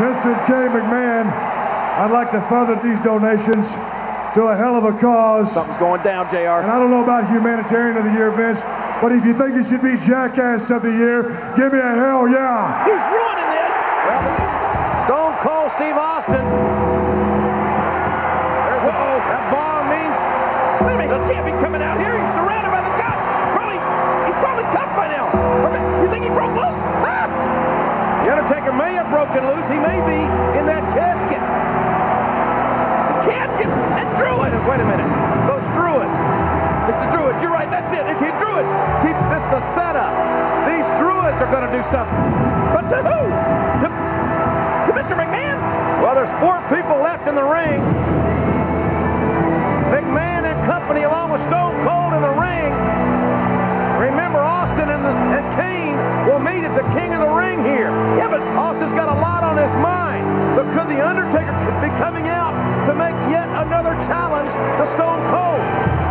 Vincent K. McMahon, I'd like to further these donations to a hell of a cause. Something's going down, JR. And I don't know about humanitarian of the year, Vince, but if you think it should be jackass of the year, give me a hell yeah. He's ruining this. Well, Stone Cold Steve Austin. There's a, oh, that bomb means. Wait a minute, he can't be coming out here. He's surrounded broken loose. He may be in that casket. Casket? And Druids! Wait a minute. Those Druids. The Druids. You're right. That's it. It's the Druids. Keep this the setup. These Druids are going to do something. But to who? To, to Mr. McMahon? Well, there's four people left in the ring. But could Undertaker be coming out to make yet another challenge to Stone Cold?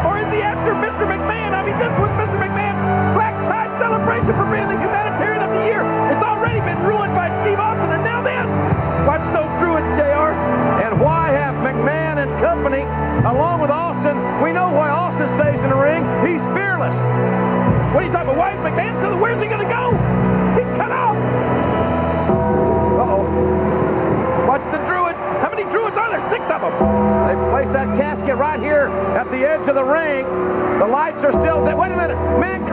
Or is he after Mr. McMahon? I mean, this was Mr. McMahon's black tie celebration for being the humanitarian of the year. It's already been ruined by Steve Austin, and now this. Watch those druids, JR. And why have McMahon and company, along with Austin, we know why Austin stays in the ring. He's fearless. What are you talking about? Why is McMahon casket right here at the edge of the ring. The lights are still. Wait a minute. Mankind